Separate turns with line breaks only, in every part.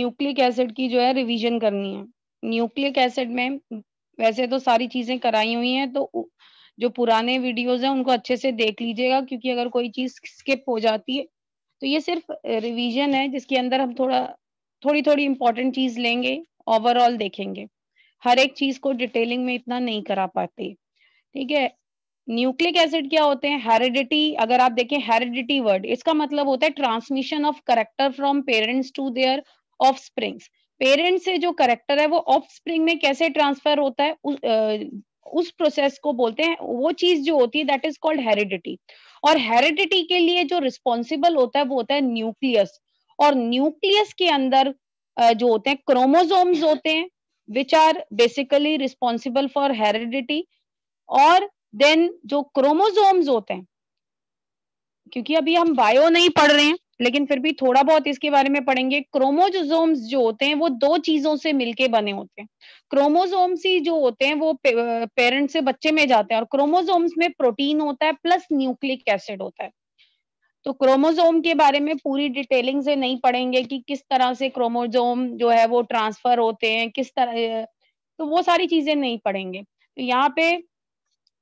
Nucleic acid की जो है रिवीजन करनी है। न्यूक्लिक एसिड में वैसे तो सारी चीज़ें कराई हुई हैं तो जो पुराने वीडियोस हैं, उनको अच्छे से देख लीजिएगा, क्योंकि अगर कोई चीज़ स्किप हो जाती है तो ये सिर्फ़ रिवीजन है, जिसके अंदर हम थोड़ा थोड़ी थोड़ी इंपॉर्टेंट चीज़ लेंगे ओवरऑल देखेंगे। हर एक चीज़ को डिटेलिंग में इतना नहीं करा पाते। ठीक है? न्यूक्लिक एसिड क्या होते हैं? हेरिडिटी अगर आप देखें हेरिडिटी वर्ड इसका मतलब होता है transmission of character from parents to their offsprings parents से जो करेक्टर है वो ऑफ़ स्प्रिंग में कैसे ट्रांसफ़र होता है उस, उस प्रोसेस को बोलते हैं वो चीज़ जो होती है दैट इज़ कॉल्ड हेरिडिटी और हेरिडिटी के लिए जो रिस्पॉन्सिबल होता है वो होता है न्यूक्लियस और न्यूक्लियस के अंदर जो होते हैं क्रोमोजोम्स होते हैं which are basically responsible for heredity और देन जो क्रोमोजोम्स होते हैं क्योंकि अभी हम बायो नहीं पढ़ रहे हैं लेकिन फिर भी थोड़ा बहुत इसके बारे में पढ़ेंगे क्रोमोजोम्स जो होते हैं वो दो चीज़ों से मिलके बने होते हैं। क्रोमोजोम्स ही जो होते हैं वो पेरेंट से बच्चे में जाते हैं और क्रोमोजोम्स में प्रोटीन होता है प्लस न्यूक्लिक एसिड होता है। तो क्रोमोजोम के बारे में पूरी डिटेलिंग से नहीं पढ़ेंगे कि किस तरह से क्रोमोजोम जो है वो ट्रांसफ़र होते हैं, किस तरह तो वो सारी चीज़ें नहीं पढ़ेंगे। तो यहाँ पे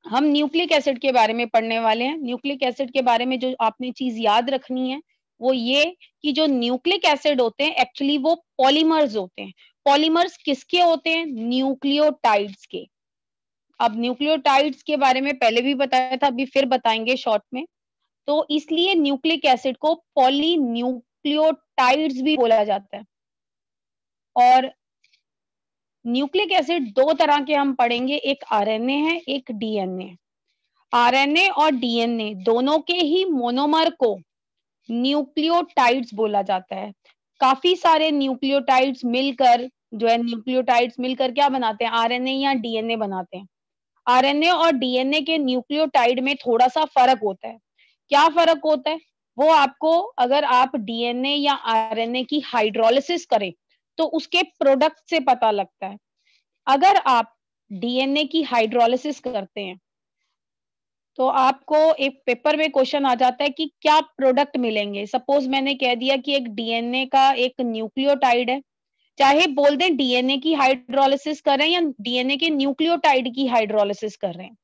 हम न्यूक्लिक एसिड के बारे में पढ़ने वाले हैं। न्यूक्लिक एसिड के बारे में जो आपने चीज़ याद रखनी है वो ये कि जो न्यूक्लिक एसिड होते हैं एक्चुअली वो पॉलीमर्स होते हैं। पॉलीमर्स किसके होते हैं? न्यूक्लियोटाइड्स के। अब न्यूक्लियोटाइड्स के बारे में पहले भी बताया था, अभी फिर बताएँगे शॉर्ट में। तो इसलिए न्यूक्लिक एसिड को पॉली न्यूक्लियोटाइड्स भी बोला जाता है। और न्यूक्लिक एसिड दो तरह के हम पढ़ेंगे, एक आरएनए है, एक डीएनए आरएनए और डीएनए दोनों के ही मोनोमर को न्यूक्लियोटाइड्स बोला जाता है। काफ़ी सारे न्यूक्लियोटाइड्स मिलकर, जो है न्यूक्लियोटाइड्स मिलकर क्या बनाते हैं? आरएनए या डीएनए बनाते हैं। आरएनए और डीएनए के न्यूक्लियोटाइड में थोड़ा सा फ़र्क होता है। क्या फ़र्क होता है? वो आपको अगर आप डीएनए या आरएनए की हाइड्रोलिसिस करें तो उसके प्रोडक्ट से पता लगता है। अगर आप डीएनए की हाइड्रोलिसिस करते हैं तो आपको एक पेपर में क्वेश्चन आ जाता है कि क्या प्रोडक्ट मिलेंगे? सपोज़ मैंने कह दिया कि एक डीएनए का एक न्यूक्लियोटाइड है। चाहे बोल दें डीएनए की हाइड्रोलिसिस कर रहे हैं या डीएनए के न्यूक्लियोटाइड की हाइड्रोलिसिस कर रहे हैं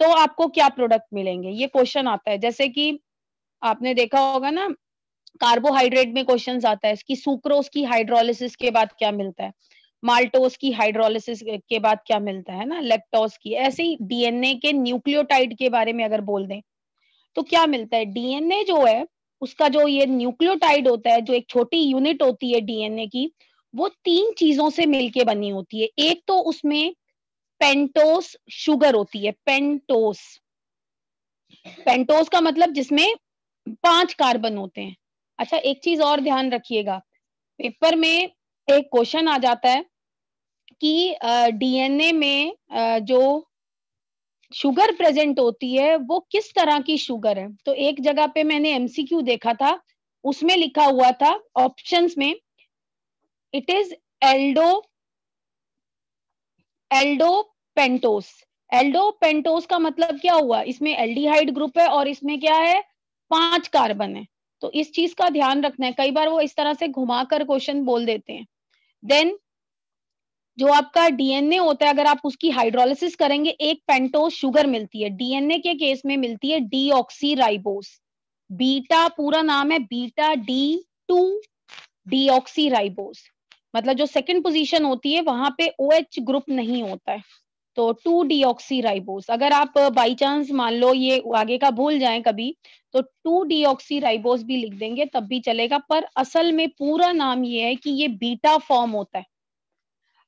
तो आपको क्या प्रोडक्ट मिलेंगे? ये क्वेश्चन आता है। जैसे कि आपने देखा होगा ना कार्बोहाइड्रेट में क्वेश्चन आता है कि सुक्रोज की हाइड्रोलिसिस के बाद क्या मिलता है? माल्टोस की हाइड्रोलिसिस के बाद क्या मिलता है ना लेक्टोस की। ऐसे ही डीएनए के न्यूक्लियोटाइड के बारे में अगर बोल दें तो क्या मिलता है? डीएनए जो है, उसका जो ये न्यूक्लियोटाइड होता है, जो एक छोटी यूनिट होती है डीएनए की, वो तीन चीज़ों से मिलके बनी होती है। एक तो उसमें पेंटोस शुगर होती है, पेंटोस। पेंटोस का मतलब जिसमें पाँच कार्बन होते हैं। अच्छा एक चीज़ और ध्यान रखिएगा, पेपर में एक क्वेश्चन आ जाता है कि डीएनए में जो शुगर प्रेजेंट होती है, वो किस तरह की शुगर है? तो एक जगह पे मैंने एमसीक्यू देखा था, उसमें लिखा हुआ था ऑप्शंस में it is aldo aldo pentose aldo pentose का मतलब क्या हुआ? इसमें एल्डिहाइड ग्रुप है और इसमें क्या है? पाँच कार्बन है। तो इस चीज़ का ध्यान रखना है। कई बार वो इस तरह से घुमाकर क्वेश्चन बोल देते हैं। देन जो आपका डीएनए होता है, अगर आप उसकी हाइड्रोलिसिस करेंगे, एक पेंटोस शुगर मिलती है। डीएनए के केस में मिलती है डीऑक्सी राइबोस बीटा पूरा नाम है beta D two deoxy ribose मतलब जो सेकंड पोजीशन होती है, वहाँ पे ओ OH ग्रुप नहीं होता है। तो टू डीऑक्सी राइबोस अगर आप बाई चांस मान लो ये आगे का भूल जाएँ कभी तो टू डीऑक्सी राइबोस भी लिख देंगे, तब भी चलेगा। पर असल में पूरा नाम ये है कि ये बीटा फॉर्म होता है।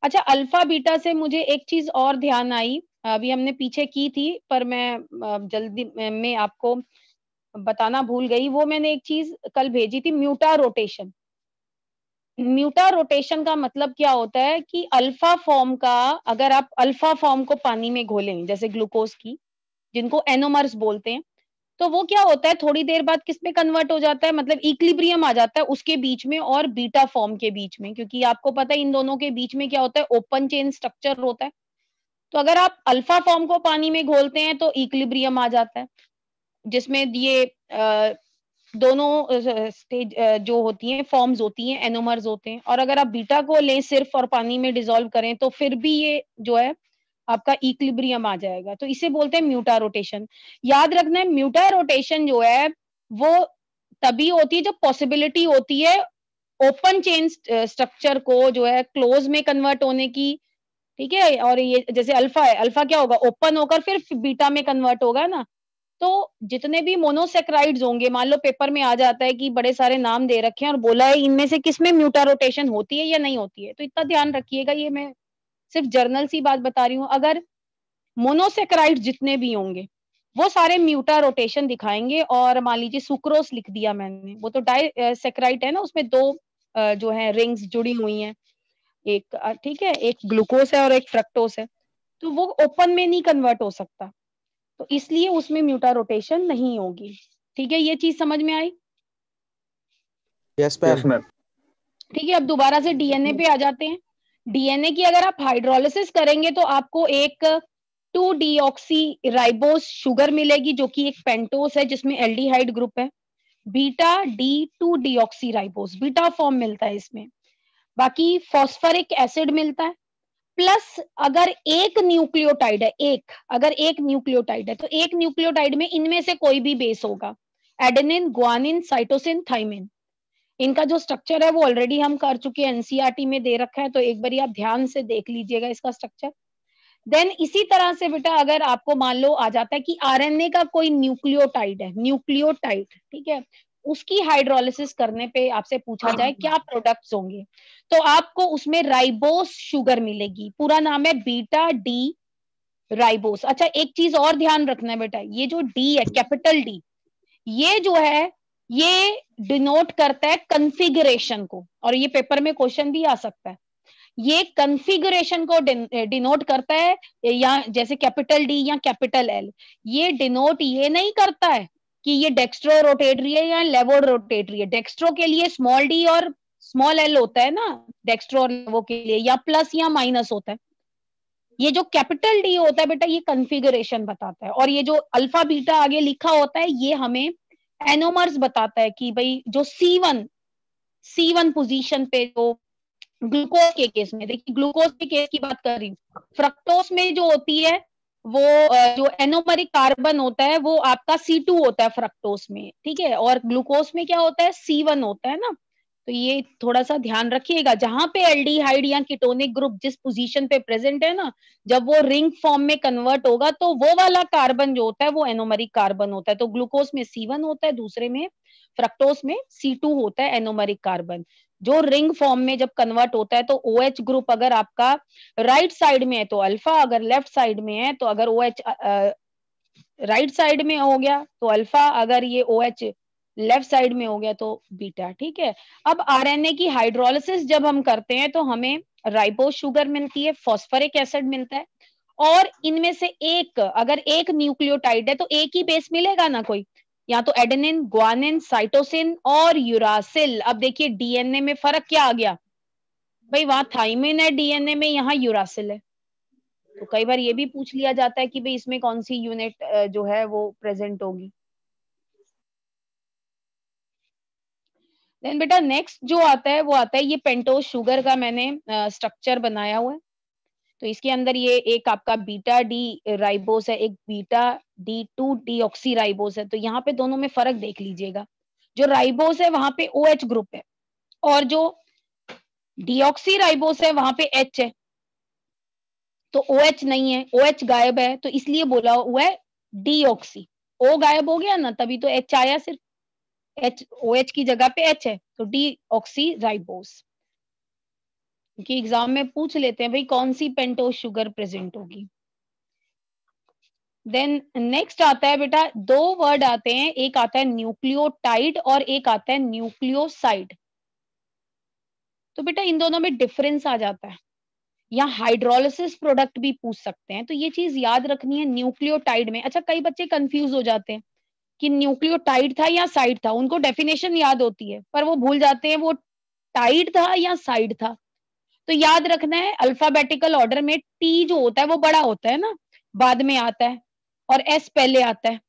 अच्छा अल्फ़ा बीटा से मुझे एक चीज़ और ध्यान आई, अभी हमने पीछे की थी, पर मैं जल्दी में आपको बताना भूल गई। वो मैंने एक चीज़ कल भेजी थी म्यूटा रोटेशन म्यूटा रोटेशन का मतलब क्या होता है कि अल्फ़ा फॉर्म का, अगर आप अल्फ़ा फॉर्म को पानी में घोलें, जैसे ग्लूकोज की, जिनको एनोमर्स बोलते हैं तो वो क्या होता है, थोड़ी देर बाद किसमें कन्वर्ट हो जाता है? मतलब इक्लिब्रियम आ जाता है उसके बीच में और बीटा फॉर्म के बीच में, क्योंकि आपको पता है इन दोनों के बीच में क्या होता है ओपन चेन स्ट्रक्चर होता है। तो अगर आप अल्फ़ा फॉर्म को पानी में घोलते हैं तो इक्लिब्रियम आ जाता है, जिसमें ये दोनों स्टेज जो होती हैं फॉर्म्स होती हैं एनोमर्स होते हैं। और अगर आप बीटा को लें, सिर्फ़ और पानी में डिजोल्व करें तो फिर भी ये जो है, आपका इक्लिब्रियम आ जाएगा। तो इसे बोलते हैं म्यूटा रोटेशन याद रखना है म्यूटा रोटेशन जो है, वो तभी होती है जब पॉसिबिलिटी होती है ओपन चेन स्ट्रक्चर को जो है क्लोज में कन्वर्ट होने की। ठीक है? और ये, जैसे अल्फ़ा है अल्फ़ा क्या होगा? ओपन होकर फिर बीटा में कन्वर्ट होगा ना? तो जितने भी मोनोसेक्राइड्स होंगे, मान लो पेपर में आ जाता है कि बड़े सारे नाम दे रखे हैं और बोला है इनमें से किसमें म्यूटा रोटेशन होती है या नहीं होती है तो इतना ध्यान रखिएगा ये मैं सिर्फ़ जर्नल सी बात बता रही हूँ। अगर मोनोसेक्राइड जितने भी होंगे, वो सारे म्यूटा रोटेशन दिखाएँगे और मान लीजिए सुक्रोस लिख दिया मैंने, वो तो डाई सेक्राइट है ना, उसमें दो जो है रिंग्स जुड़ी हुई हैं, एक ठीक है, एक ग्लूकोस है और एक फ्रक्टोस है तो वो ओपन में नहीं कन्वर्ट हो सकता। तो इसलिए उसमें म्यूटा रोटेशन नहीं होगी। ठीक है ये चीज़ समझ में आई?
यस मैम
ठीक है अब दोबारा से डीएनए पे आ जाते हैं। डीएनए की अगर आप हाइड्रोलिसिस करेंगे तो आपको एक टू डीऑक्सी राइबोस शुगर मिलेगी जो कि एक पेंटोस है जिसमें एल्डिहाइड ग्रुप है। Beta D two deoxyribose beta form मिलता है इसमें। बाकी फॉस्फरिक एसिड मिलता है। प्लस अगर एक न्यूक्लियोटाइड है, एक, अगर एक न्यूक्लियोटाइड है तो एक न्यूक्लियोटाइड में इनमें से कोई भी बेस होगा। एडेनिन ग्वानिन साइटोसिन थाइमिन इनका जो स्ट्रक्चर है, वो ऑलरेडी हम कर चुके हैं एनसीआरटी में दे रखा है तो एक बार आप ध्यान से देख लीजिएगा इसका स्ट्रक्चर देन इसी तरह से बेटा, अगर आपको मान लो, आ जाता है कि आरएनए का कोई न्यूक्लियोटाइड है, न्यूक्लियोटाइड, ठीक है? उसकी हाइड्रोलिसिस करने पे आपसे पूछा जाए क्या प्रोडक्ट्स होंगे। तो आपको उसमें राइबोस शुगर मिलेगी। पूरा नाम है बीटा डी राइबोस अच्छा एक चीज़ और ध्यान रखना है बेटा ये जो डी है कैपिटल डी ये जो है ये डिनोट करता है कन्फिगरेशन को। और ये पेपर में क्वेश्चन भी आ सकता है। ये कन्फिगरेशन को डिनोट करता है या जैसे कैपिटल डी या कैपिटल एल ये डिनोट ये नहीं करता है। कि ये डेक्स्ट्रो रोटेटरी है या लेवो रोटेटरी है? डेक्स्ट्रो के लिए स्मॉल डी और स्मॉल एल होता है ना डेक्स्ट्रो और लेवो के लिए, या प्लस या माइनस होता है। ये जो कैपिटल डी होता है बेटा, ये कन्फिगरेशन बताता है। और ये जो अल्फ़ा बीटा आगे लिखा होता है, ये हमें एनोमर्स बताता है कि भाई जो C one C one position पे जो ग्लूकोज के केस में, देखिए ग्लूकोज के केस की बात कर रही हूँ। फ्रक्टोस में जो होती है वो जो एनोमरिक कार्बन होता है, वो आपका सी टू होता है फ्रक्टोस में, ठीक है? और ग्लूकोज में क्या होता है? सी वन होता है ना? तो ये थोड़ा सा ध्यान रखिएगा। जहाँ पे एल्डिहाइड या कीटोनिक ग्रुप जिस पोजीशन पे प्रेजेंट है ना, जब वो रिंग फॉर्म में कन्वर्ट होगा तो वो वाला कार्बन जो होता है, वो एनोमरिक कार्बन होता है। तो ग्लूकोज में सी वन होता है, दूसरे में फ्रक्टोस में सी टू होता है एनोमरिक कार्बन जो रिंग फॉर्म में जब कन्वर्ट होता है तो ओ OH ग्रुप अगर आपका राइट साइड में है तो अल्फ़ा अगर लेफ़्ट साइड में है तो अगर ओ OH राइट साइड में हो गया तो अल्फ़ा अगर ये ओ OH लेफ़्ट साइड में हो गया तो बीटा ठीक है? अब आरएनए की हाइड्रोलिसिस जब हम करते हैं तो हमें राइबोस शुगर मिलती है फॉस्फरिक एसिड मिलता है, और इनमें से एक, अगर एक न्यूक्लियोटाइड है तो एक ही बेस मिलेगा ना कोई? या तो एडेनिन ग्वानिन साइटोसिन और यूरासिल अब देखिए डीएनए में फ़र्क क्या आ गया? भाई, वहाँ थाइमिन है डीएनए में, यहाँ यूरासिल है। तो कई बार ये भी पूछ लिया जाता है कि भाई, इसमें कौन सी यूनिट जो है, वो प्रेजेंट होगी। देन बेटा नेक्स्ट जो आता है, वो आता है, ये पेंटोज शुगर का मैंने स्ट्रक्चर बनाया हुआ है। तो इसके अंदर ये एक आपका बीटा डी राइबोस है, एक beta D two D ribose है तो यहाँ पे दोनों में फ़र्क देख लीजिएगा। जो राइबोस है, वहाँ पे ओ OH ग्रुप है। और जो डीऑक्सी राइबोस है, वहाँ पे एच है। तो ओ OH नहीं है ओ OH गायब है तो इसलिए बोला हुआ है डीऑक्सी ओ गायब हो गया ना, तभी तो एच आया सिर्फ़। एच ओ एच की जगह पे एच है तो डी ऑक्सी राइबोस क्योंकि एग्ज़ाम में पूछ लेते हैं, भाई कौन सी पेंटोज शुगर प्रेजेंट होगी? देन नेक्स्ट आता है बेटा, दो वर्ड आते हैं, एक आता है न्यूक्लियोटाइड और एक आता है न्यूक्लियोसाइड तो बेटा इन दोनों में डिफरेंस आ जाता है। या हाइड्रोलिसिस प्रोडक्ट भी पूछ सकते हैं। तो ये चीज़ याद रखनी है न्यूक्लियोटाइड में। अच्छा कई बच्चे कंफ्यूज हो जाते हैं कि न्यूक्लियोटाइड था या साइड था। उनको डेफिनेशन याद होती है, पर वो भूल जाते हैं वो टाइड था या साइड था। तो याद रखना है अल्फाबेटिकल ऑर्डर में टी जो होता है वो बड़ा होता है ना, बाद में आता है। और एस पहले आता है।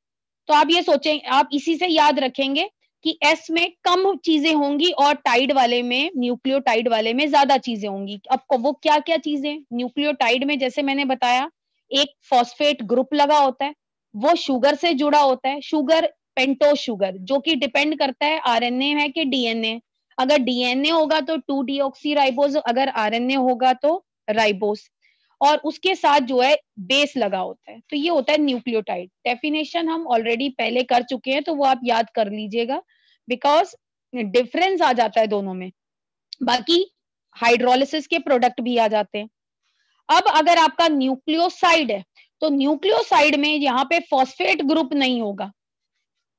तो आप ये सोचें, आप इसी से याद रखेंगे कि एस में कम चीज़ें होंगी और टाइड वाले में न्यूक्लियोटाइड वाले में ज़्यादा चीज़ें होंगी। अब वो क्या क्या चीज़ें? न्यूक्लियोटाइड में जैसे मैंने बताया, एक फॉस्फेट ग्रुप लगा होता है, वो शुगर से जुड़ा होता है। शुगर पेंटो शुगर जो कि डिपेंड करता है आरएनए है कि डीएनए अगर डीएनए होगा तो टू डीऑक्सी राइबोज अगर आरएनए होगा तो राइबोस और उसके साथ जो है बेस लगा होता है। तो ये होता है न्यूक्लियोटाइड डेफिनेशन हम ऑलरेडी पहले कर चुके हैं तो वो आप याद कर लीजिएगा। बिकॉज़ डिफरेंस आ जाता है दोनों में। बाकी हाइड्रोलिसिस के प्रोडक्ट भी आ जाते हैं। अब अगर आपका न्यूक्लियोसाइड है तो न्यूक्लियोसाइड में यहाँ पे फॉस्फेट ग्रुप नहीं होगा।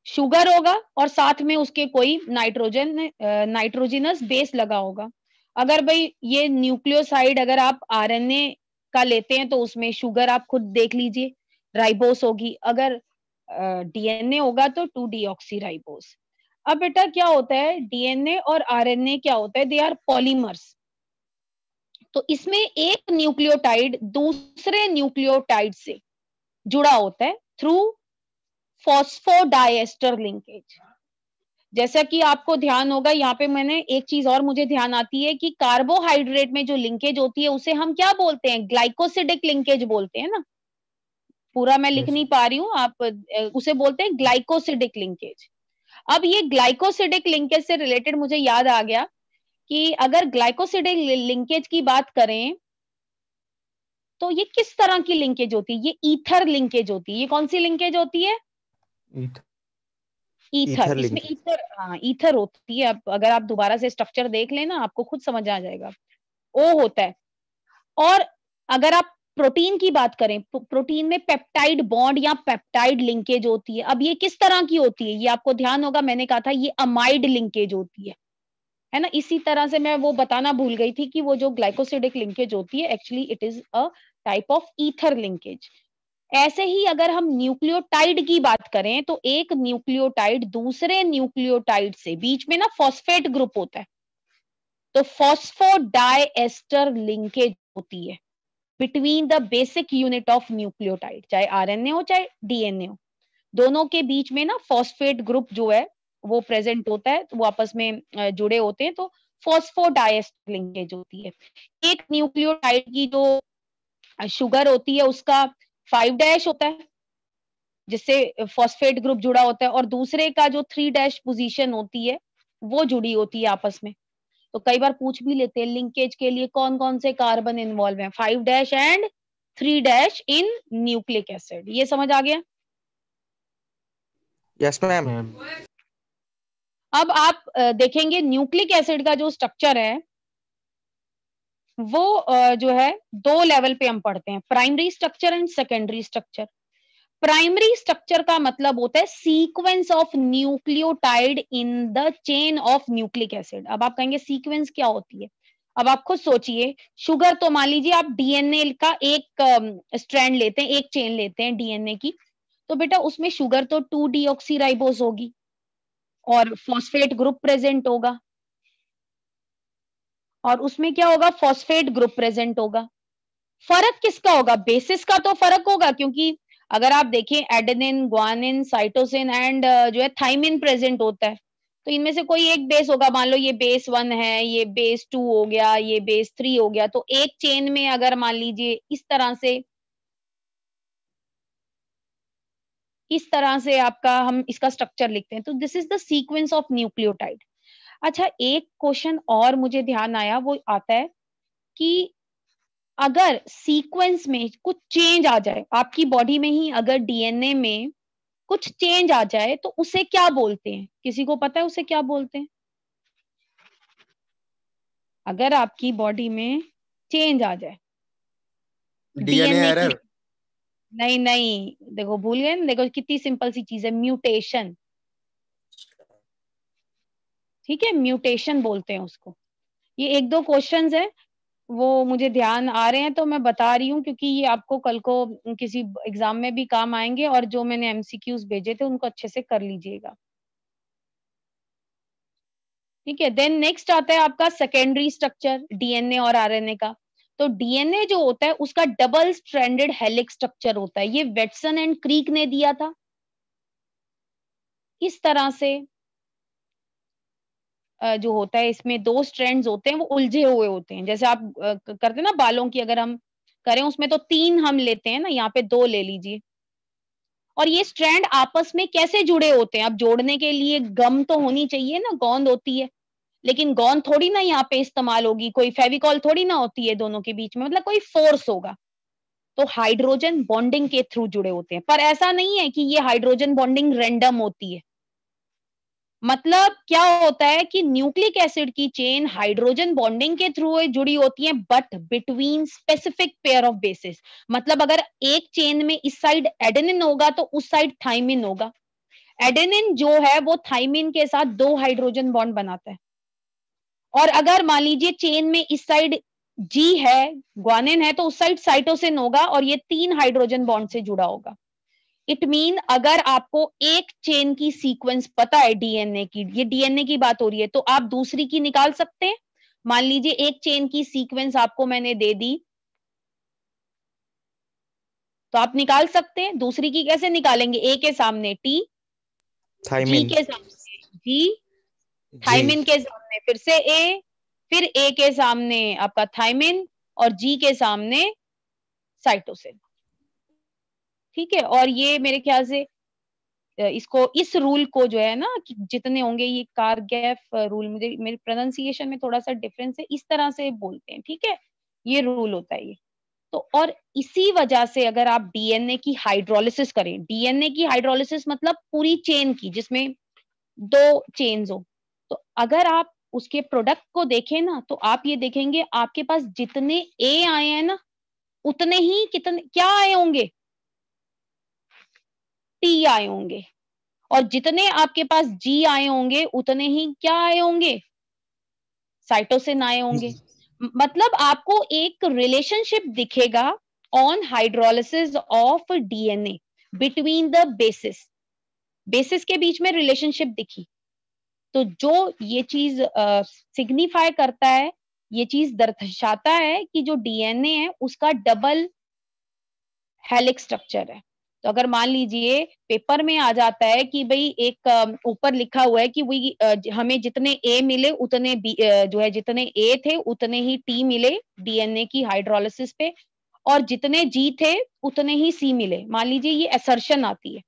शुगर होगा और साथ में उसके कोई नाइट्रोजन नाइट्रोजिनस बेस लगा होगा। अगर भाई ये न्यूक्लियोसाइड अगर आप आरएनए का लेते हैं तो उसमें शुगर आप खुद देख लीजिए राइबोस होगी। अगर डीएनए होगा तो टू डीऑक्सी राइबोस अब बेटा क्या होता है? डीएनए और आरएनए क्या होता है? दे आर पॉलीमर्स तो इसमें एक न्यूक्लियोटाइड दूसरे न्यूक्लियोटाइड से जुड़ा होता है थ्रू फॉस्फोडाइएस्टर लिंकेज जैसा कि आपको ध्यान होगा यहाँ पे मैंने एक चीज़ और मुझे ध्यान आती है कि कार्बोहाइड्रेट में जो लिंकेज होती है उसे हम क्या बोलते हैं? ग्लाइकोसिडिक लिंकेज बोलते हैं ना? पूरा मैं लिख नहीं पा रही हूँ आप उसे बोलते हैं ग्लाइकोसिडिक लिंकेज अब ये ग्लाइकोसिडिक लिंकेज से रिलेटेड मुझे याद आ गया कि अगर ग्लाइकोसिडिक लिंकेज की बात करें तो ये किस तरह की लिंकेज होती है? ये ईथर लिंकेज होती है। ये कौन सी लिंकेज होती है? ईथर इसमें ईथर हाँ ईथर होती है। अब अगर आप दोबारा से स्ट्रक्चर देख लेना आपको खुद समझ आ जाएगा। ओ होता है। और अगर आप प्रोटीन की बात करें प्रोटीन में पेप्टाइड बॉन्ड या पेप्टाइड लिंकेज होती है। अब ये किस तरह की होती है? ये आपको ध्यान होगा मैंने कहा था ये अमाइड लिंकेज होती है। है ना? इसी तरह से मैं वो बताना भूल गई थी कि वो जो ग्लाइकोसिडिक लिंकेज होती है actually it is a type of ether linkage ऐसे ही अगर हम न्यूक्लियोटाइड की बात करें तो एक न्यूक्लियोटाइड दूसरे न्यूक्लियोटाइड से बीच में ना फॉस्फेट ग्रुप होता है। तो फॉस्फोडाइएस्टर लिंकेज होती है between the basic unit of nucleotide, चाहे आरएनए हो, चाहे डीएनए हो। दोनों के बीच में ना फॉस्फेट ग्रुप जो है, वो प्रेजेंट होता है, वो आपस में जुड़े होते हैं तो फॉस्फोडाइएस्टर लिंकेज होती है। एक न्यूक्लियोटाइड की जो शुगर होती है, उसका फाइव डैश होता है जिससे फॉस्फेट ग्रुप जुड़ा होता है और दूसरे का जो थ्री डैश पोजीशन होती है वो जुड़ी होती है आपस में। तो कई बार पूछ भी लेते हैं लिंकेज के लिए कौन कौन से कार्बन इन्वॉल्व हैं? Five dash and three dash in nucleic acid ये समझ आ गया?
यस मैम
अब आप देखेंगे न्यूक्लिक एसिड का जो स्ट्रक्चर है वो जो है, दो लेवल पे हम पढ़ते हैं। Primary structure and secondary structure primary structure का मतलब होता है sequence of nucleotide in the chain of nucleic acid अब आप कहेंगे सीक्वेंस क्या होती है? अब आप खुद सोचिए शुगर तो मान लीजिए आप डीएनए का एक स्ट्रैंड लेते हैं, एक चेन लेते हैं डीएनए की तो बेटा उसमें शुगर तो टू डीऑक्सीराइबोस होगी और फॉस्फेट ग्रुप प्रेजेंट होगा। और उसमें क्या होगा? फॉस्फेट ग्रुप प्रेजेंट होगा। फ़र्क किसका होगा? बेसिस का तो फ़र्क होगा, क्योंकि अगर आप देखें एडेनिन ग्वानिन साइटोसिन एंड जो है थाइमिन प्रेजेंट होता है। तो इनमें से कोई एक बेस होगा। मान लो ये बेस वन है, ये बेस टू हो गया, ये बेस थ्री हो गया। तो एक चेन में अगर मान लीजिए इस तरह से, इस तरह से आपका हम इसका स्ट्रक्चर लिखते हैं। तो this is the sequence of nucleotide अच्छा एक क्वेश्चन और मुझे ध्यान आया वो आता है कि अगर सीक्वेंस में कुछ चेंज आ जाए आपकी बॉडी में ही अगर डीएनए में कुछ चेंज आ जाए तो उसे क्या बोलते हैं? किसी को पता है उसे क्या बोलते हैं? अगर आपकी बॉडी में चेंज आ जाए।
डीएनए
नहीं नहीं देखो भूल गए देखो कितनी सिंपल सी चीज़ है म्यूटेशन ठीक है म्यूटेशन बोलते हैं उसको। ये एक दो क्वेश्चन है, वो मुझे ध्यान आ रहे हैं तो मैं बता रही हूँ, क्योंकि ये आपको कल को किसी एग्ज़ाम में भी काम आएँगे, और जो मैंने एमसीक्यूज भेजे थे, उनको अच्छे से कर लीजिएगा। ठीक है देन नेक्स्ट आता है आपका सेकेंडरी स्ट्रक्चर डीएनए और आरएनए का। तो डीएनए जो होता है, उसका डबल स्ट्रैंडेड हेलिक स्ट्रक्चर होता है। ये वेटसन एंड क्रीक ने दिया था। इस तरह से? जो होता है, इसमें दो स्ट्रैंड्स होते हैं, वो उलझे हुए होते हैं। जैसे आप करते ना, बालों की अगर हम करें, उसमें तो तीन हम लेते हैं ना, यहाँ पे दो ले लीजिए। और ये स्ट्रैंड आपस में कैसे जुड़े होते हैं? अब जोड़ने के लिए गम तो होनी चाहिए ना, गोंद होती है। लेकिन गोंद थोड़ी ना यहाँ पे इस्तेमाल होगी, कोई फेविकॉल थोड़ी ना होती है दोनों के बीच में मतलब कोई फोर्स होगा। तो हाइड्रोजन बॉन्डिंग के थ्रू जुड़े होते हैं। पर ऐसा नहीं है कि ये हाइड्रोजन बॉन्डिंग रेंडम होती है। मतलब क्या होता है कि न्यूक्लिक एसिड की चेन हाइड्रोजन बॉन्डिंग के थ्रू जुड़ी होती है but between specific pair of bases मतलब अगर एक चेन में इस साइड एडेनिन होगा तो उस साइड थाइमिन होगा। एडेनिन जो है, वो थाइमिन के साथ दो हाइड्रोजन बॉन्ड बनाता है। और अगर मान लीजिए चेन में इस साइड जी है ग्वानिन है तो उस साइड साइटोसिन होगा और ये तीन हाइड्रोजन बॉन्ड से जुड़ा होगा। इट मीन अगर आपको एक चेन की सीक्वेंस पता है डीएनए की ये डीएनए की बात हो रही है तो आप दूसरी की निकाल सकते हैं। मान लीजिए एक चेन की सीक्वेंस आपको मैंने दे दी। तो आप निकाल सकते हैं दूसरी की कैसे निकालेंगे? ए के सामने टी जी के सामने जी थाइमिन के सामने फिर से ए फिर ए के सामने आपका थाइमिन और जी के सामने साइटोसिन ठीक है? और ये मेरे ख्याल से इसको, इस रूल को जो है ना, कि जितने होंगे ये कारगैफ रूल मुझे, मेरे प्रोनाउंसिएशन में थोड़ा सा डिफरेंस है, इस तरह से बोलते हैं, ठीक है? ये रूल होता है ये। तो और इसी वजह से अगर आप डीएनए की हाइड्रोलिसिस करें डीएनए की हाइड्रोलिसिस मतलब पूरी चेन की, जिसमें दो चेन्स हो। तो अगर आप उसके प्रोडक्ट को देखें ना तो आप ये देखेंगे, आपके पास जितने ए आए हैं ना, उतने ही कितने, क्या आए होंगे? टी आए होंगे। और जितने आपके पास जी आए होंगे उतने ही क्या आए होंगे? साइटोसिन आए होंगे। मतलब आपको एक रिलेशनशिप दिखेगा on hydrolysis of DNA between the bases bases के बीच में रिलेशनशिप दिखी। तो जो ये चीज़ सिग्निफाई uh, करता है ये चीज़ दर्शाता है कि जो डीएनए है उसका डबल हेलिक स्ट्रक्चर है। तो अगर मान लीजिए पेपर में आ जाता है कि भाई एक ऊपर लिखा हुआ है कि वही हमें जितने ए मिले, उतने बी जो है जितने ए थे, उतने ही टी मिले डीएनए की हाइड्रोलिसिस पे, और जितने जी थे, उतने ही सी मिले। मान लीजिए ये असर्शन आती है।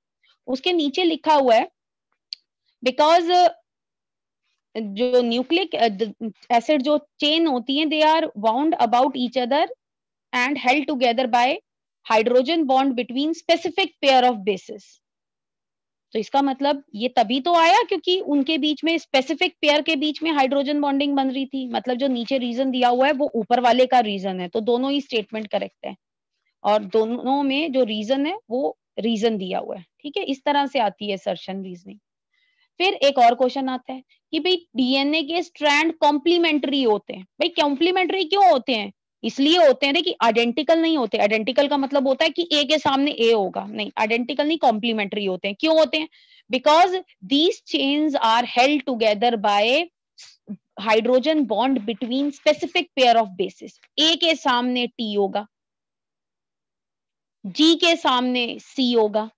उसके नीचे लिखा हुआ है बिकॉज़ जो न्यूक्लिक एसिड जो चेन होती है they are wound about each other and held together by hydrogen bond between specific pair of bases तो इसका मतलब ये तभी तो आया क्योंकि उनके बीच में स्पेसिफिक पेयर के बीच में हाइड्रोजन बॉन्डिंग बन रही थी। मतलब जो नीचे रीजन दिया हुआ है, वो ऊपर वाले का रीजन है। तो दोनों ही स्टेटमेंट करेक्ट है। और दोनों में जो रीजन है, वो रीजन दिया हुआ है। ठीक है? इस तरह से आती है सर्शन रीजनिंग फिर एक और क्वेश्चन आता है कि भाई डीएनए के स्ट्रैंड कॉम्प्लीमेंट्री होते हैं। भाई कॉम्प्लीमेंट्री क्यों होते हैं? इसलिए होते हैं कि आइडेंटिकल नहीं होते। आइडेंटिकल का मतलब होता है कि ए के सामने ए होगा। नहीं आइडेंटिकल नहीं कॉम्प्लीमेंट्री होते हैं। क्यों होते हैं? Because these chains are held together by hydrogen bond between specific pair of bases A के सामने टी होगा। जी के सामने सी होगा।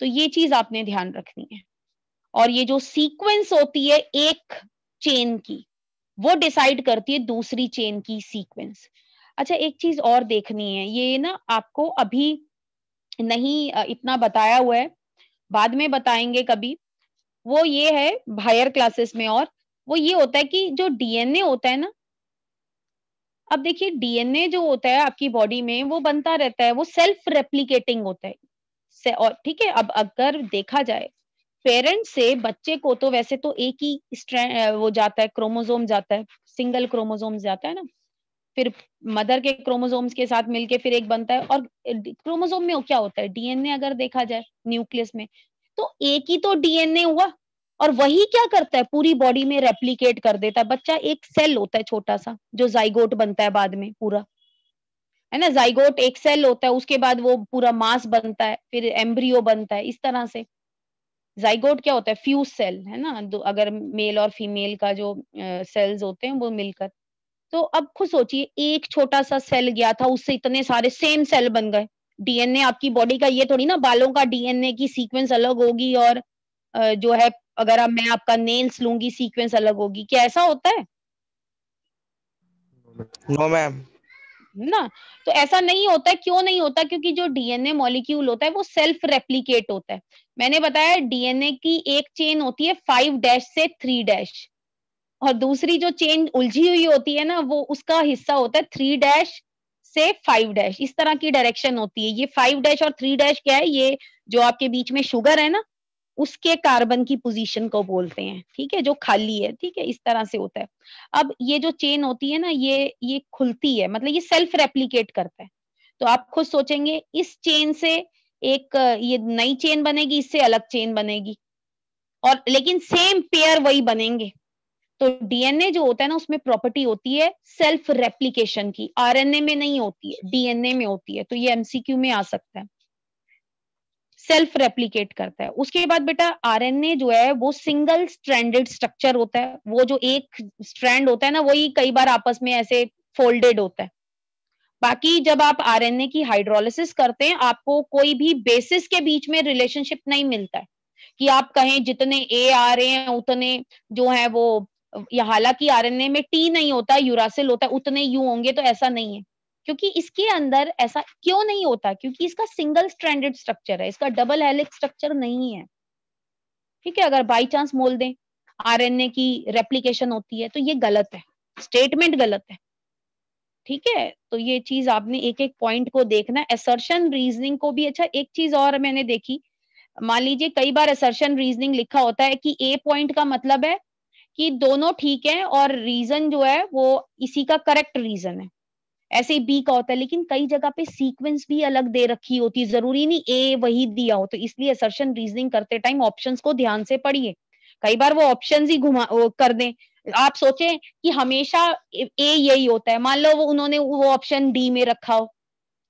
तो ये चीज़ आपने ध्यान रखनी है। और ये जो सीक्वेंस होती है एक चेन की वो डिसाइड करती है दूसरी चेन की सीक्वेंस अच्छा एक चीज़ और देखनी है। ये ना आपको अभी नहीं इतना बताया हुआ है। बाद में बताएँगे कभी। वो ये है हायर क्लासेस में और वो ये होता है कि जो डीएनए होता है ना, अब देखिए डीएनए जो होता है आपकी बॉडी में, वो बनता रहता है, वो सेल्फ रेप्लीकेटिंग होता है। और, ठीक है? अब अगर देखा जाए पेरेंट से बच्चे को तो वैसे तो एक ही वो जाता है क्रोमोजोम जाता है, सिंगल क्रोमोजोम जाता है ना। फिर मदर के क्रोमोजोम्स के साथ मिलके फिर एक बनता है, और क्रोमोजोम में क्या होता है, डीएनए अगर देखा जाए, न्यूक्लियस में तो एक ही तो डीएनए हुआ, और वही क्या करता है, पूरी बॉडी में रेप्लीकेट कर देता है। बच्चा एक सेल होता है छोटा सा, जो जाइगोट बनता है बाद में पूरा। है ना, जाइगोट एक सेल होता है, उसके बाद वो पूरा मास बनता है, फिर एम्ब्रियो बनता है, इस तरह से। जाइगोट क्या होता है? फ्यूज सेल है ना? अगर मेल और फीमेल का जो सेल्स होते हैं, वो मिलकर। तो अब खुद सोचिए, एक छोटा सा सेल गया था, उससे इतने सारे सेम सेल बन गए। डीएनए आपकी बॉडी का ये थोड़ी ना, बालों का डीएनए की सीक्वेंस अलग होगी और जो है, अगर अब मैं आपका नेल्स लूँगी सीक्वेंस अलग होगी। क्या ऐसा होता है?
नो मैम
ना? तो ऐसा नहीं होता है, क्यों नहीं होता? क्योंकि जो डीएनए मॉलिक्यूल होता है, वो सेल्फ रेप्लीकेट होता है। मैंने बताया डीएनए की एक चेन होती है फाइव डैश से थ्री डैश और दूसरी जो चेन उलझी हुई होती है ना, वो उसका हिस्सा होता है थ्री डैश से फाइव डैश इस तरह की डायरेक्शन होती है। ये फाइव डैश और थ्री डैश क्या है? ये जो आपके बीच में शुगर है ना उसके कार्बन की पोजीशन को बोलते हैं, ठीक है? जो खाली है, ठीक है? इस तरह से होता है। अब ये जो चेन होती है ना, ये ये खुलती है मतलब ये सेल्फ रेप्लीकेट करता है। तो आप खुद सोचेंगे, इस चेन से एक, ये नई चेन बनेगी, इससे अलग चेन बनेगी। और, लेकिन सेम पेयर वही बनेंगे। तो डीएनए जो होता है ना, उसमें प्रॉपर्टी होती है सेल्फ रेप्लीकेशन की आरएनए में नहीं होती है डीएनए में होती है। तो ये एमसीक्यू में आ सकता है। सेल्फ रेप्लीकेट करता है। उसके बाद बेटा आरएनए जो है, वो सिंगल स्ट्रैंडेड स्ट्रक्चर होता है। वो जो एक स्ट्रैंड होता है ना, वही कई बार आपस में ऐसे फोल्डेड होता है। बाकी जब आप आरएनए की हाइड्रोलिसिस करते हैं, आपको कोई भी बेसिस के बीच में रिलेशनशिप नहीं मिलता है। कि आप कहें जितने ए आ रहे हैं, उतने जो है वो हालाँकि आरएनए में टी नहीं होता यूरासिल होता है, उतने यू होंगे तो ऐसा नहीं है। क्योंकि इसके अंदर ऐसा क्यों नहीं होता? क्योंकि इसका सिंगल स्ट्रैंडेड स्ट्रक्चर है, इसका डबल हेलिक्स स्ट्रक्चर नहीं है। ठीक है, अगर बाई चांस मोल दें आरएनए की रेप्लीकेशन होती है तो ये गलत है स्टेटमेंट गलत है। ठीक है तो ये चीज़ आपने एक एक पॉइंट को देखना असर्शन रीजनिंग को भी अच्छा एक चीज़ और मैंने देखी। मान लीजिए, कई बार एसर्शन रीजनिंग लिखा होता है कि ए पॉइंट का मतलब है कि दोनों ठीक है और रीजन जो है, वो इसी का करेक्ट रीजन है। ऐसे ही बी का होता है, लेकिन कई जगह पे सीक्वेंस भी अलग दे रखी होती है। ज़रूरी नहीं ए वही दिया हो तो इसलिए असर्शन रीजनिंग करते टाइम ऑप्शंस को ध्यान से पढ़िए। कई बार वो ऑप्शंस ही घुमा कर दें। आप सोचे कि हमेशा ए यही होता है। मान लो वो, उन्होंने वो ऑप्शन डी में रखा हो,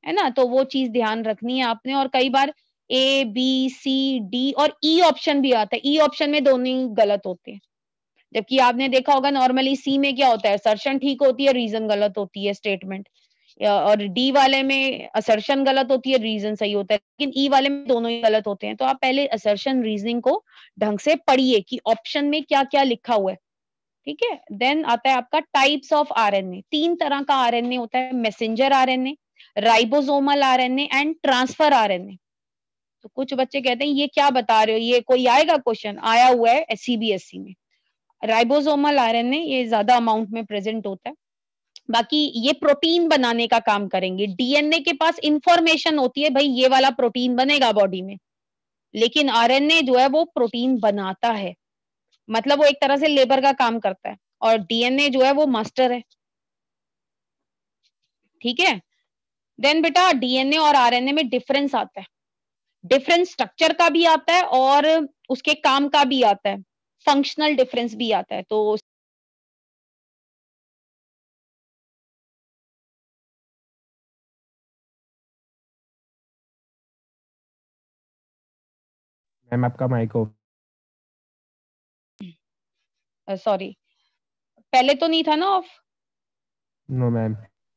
है ना? तो वो चीज़ ध्यान रखनी है आपने। और कई बार ए बी सी डी और ई e ऑप्शन भी आता है। ई e ऑप्शन में दोनों ही गलत होते हैं। जबकि आपने देखा होगा नॉर्मली सी में क्या होता है? असर्शन ठीक होती है रीजन गलत होती है स्टेटमेंट और डी वाले में असर्शन गलत होती है रीजन सही होता है, लेकिन ई e वाले में दोनों ही गलत होते हैं। तो आप पहले असर्शन रीजनिंग को ढंग से पढ़िए कि ऑप्शन में क्या क्या लिखा हुआ है। ठीक है? देन आता है आपका टाइप्स ऑफ़ आरएनए तीन तरह का आरएनए होता है messenger RNA ribosomal RNA and transfer RNA तो कुछ बच्चे कहते हैं, ये क्या बता रहे हो? ये कोई आएगा क्वेश्चन आया हुआ है सीबीएसई में। राइबोसोमल आरएनए ये ज़्यादा अमाउंट में प्रेजेंट होता है। बाकी ये प्रोटीन बनाने का काम करेंगे। डीएनए के पास इंफॉर्मेशन होती है, भाई, ये वाला प्रोटीन बनेगा बॉडी में। लेकिन आरएनए जो है वो प्रोटीन बनाता है। मतलब वो एक तरह से लेबर का काम करता है। और डीएनए जो है वो मास्टर है। ठीक है? देन बेटा डीएनए और आरएनए में डिफरेंस आता है। डिफरेंस स्ट्रक्चर का भी आता है और उसके काम का भी आता है। फंक्शनल डिफरेंस भी आता है तो
मैम आपका माइक ऑफ़
सॉरी। पहले तो नहीं था ना ऑफ़
नो मैम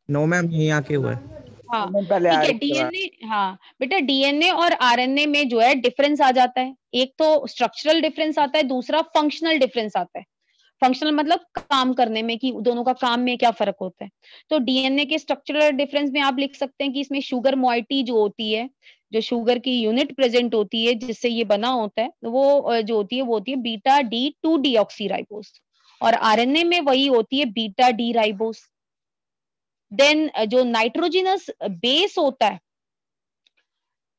नो मैम यही आके हुआ है।
हाँ ठीक है डीएनए हाँ बेटा डीएनए और आरएनए में जो है डिफरेंस आ जाता है। एक तो स्ट्रक्चरल डिफरेंस आता है दूसरा फंक्शनल डिफरेंस आता है। फंक्शनल मतलब काम करने में कि दोनों का काम में क्या फ़र्क होता है। तो डीएनए के स्ट्रक्चरल डिफरेंस में आप लिख सकते हैं कि इसमें शुगर मोइटी जो होती है जो शुगर की यूनिट प्रेजेंट होती है जिससे ये बना होता है वो जो होती है वो होती है beta D two D ribose और आरएनए में वही होती है बीटा डी राइबोस देन जो नाइट्रोजिनस बेस होता है